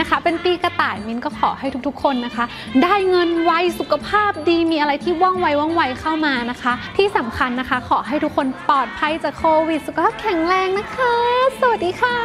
นะคะ เป็นปีกระต่ายมินก็ขอให้ทุกๆ คนนะคะ ได้เงินไวสุขภาพดีมีอะไรที่ว่องไวว่องไวเข้ามานะคะ ที่สำคัญนะคะ ขอให้ทุกคนปลอดภัยจากโควิด สุขภาพแข็งแรงนะคะ สวัสดีค่ะ